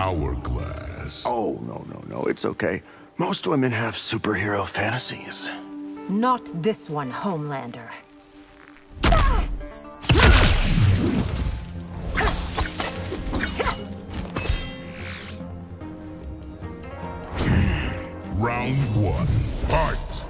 hourglass. Oh, no, no, no, it's okay. Most women have superhero fantasies. Not this one, Homelander. Round one, fight!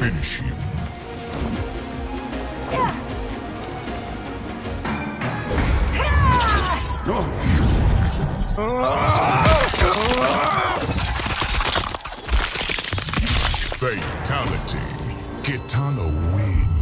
Finish him. Fatality. Kitana wins.